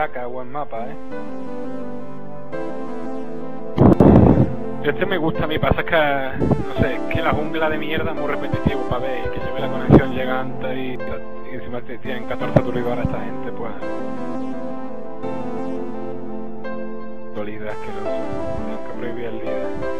Kraka, buen mapa, eh. Este me gusta a mí, pasa que, no sé, es que la jungla de mierda es muy repetitivo para ver que lleve la conexión llegante y, y encima tienen 14 turridores esta gente, pues... Dolida asqueroso, tienen que prohibir el líder.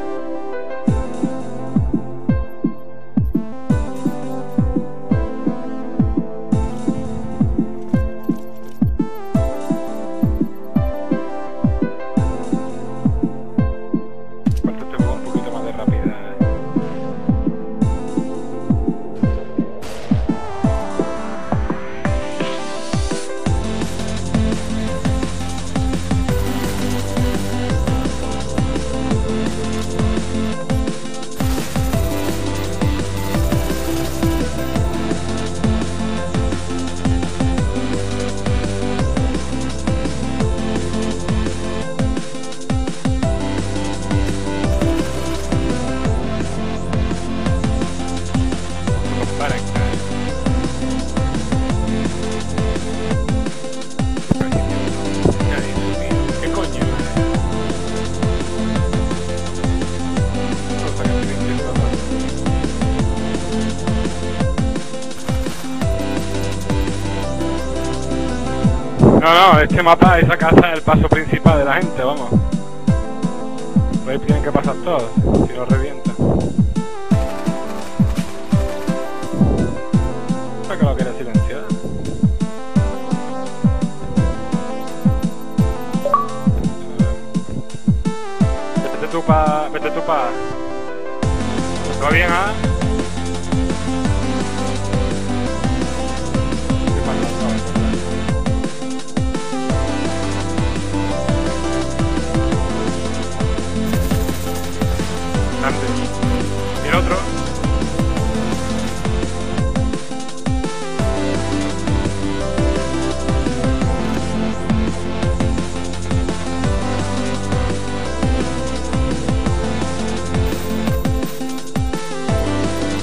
No, no, este mapa, esa casa es el paso principal de la gente, vamos. Por ahí tienen que pasar todos, si no revientan. ¿Para que lo quiera silenciar? Vete tú pa... Vete tú pa... ¿Todo bien, ah? ¿Qué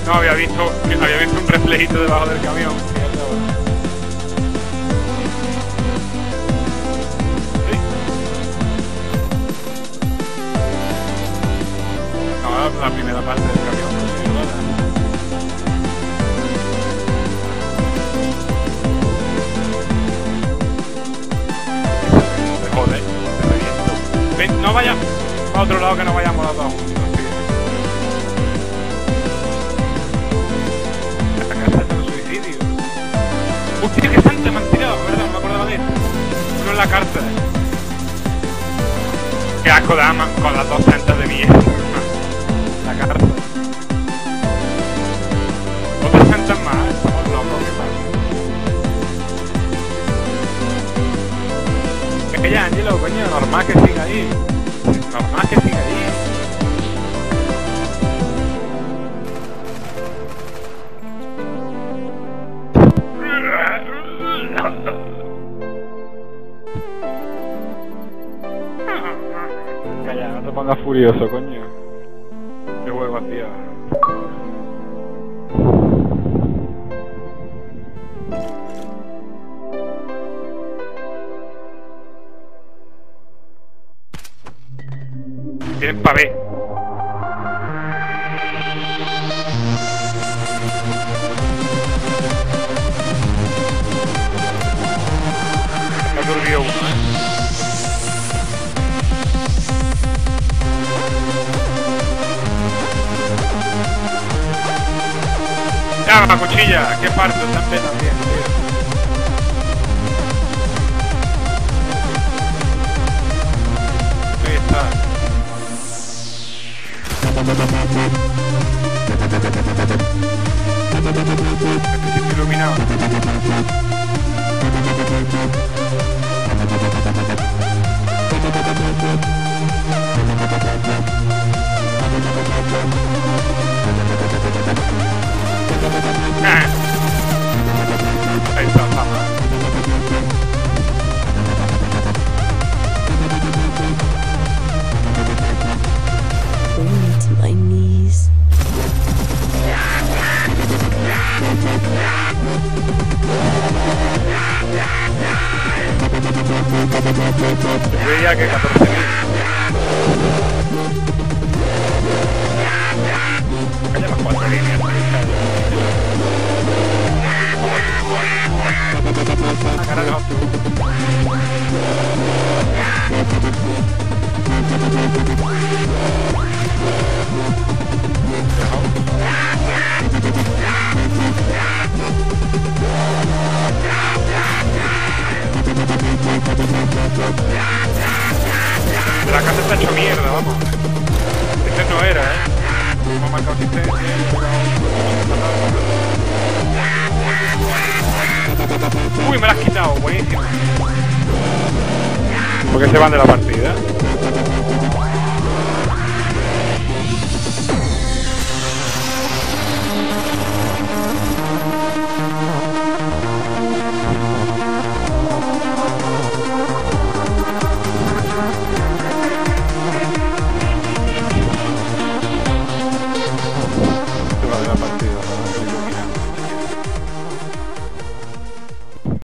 No, había visto, había visto un reflejito debajo del camión. La primera parte del camión. no sé, ¿verdad? Me jode, me reviento. Ven, no vayamos a otro lado que no vayamos los dos juntos. La cárcel. Qué asco de ama con las dos centas de mierda. La cárcel. Otras centas más, estamos locos, ¿qué pasa? Es que ya, Angelo, coño, normal que siga ahí. Normal que siga ahí. Pongas furioso, coño. Qué juego, tío. Tienen pavé. Está turbio uno, ¿eh? ¡Ya, la cuchilla! ¡Qué parto! Está en también, tío. Ahí está. Iluminado. my knees. Thank you. Uy, me la has quitado, buenísimo. ¿Por qué se van de la partida?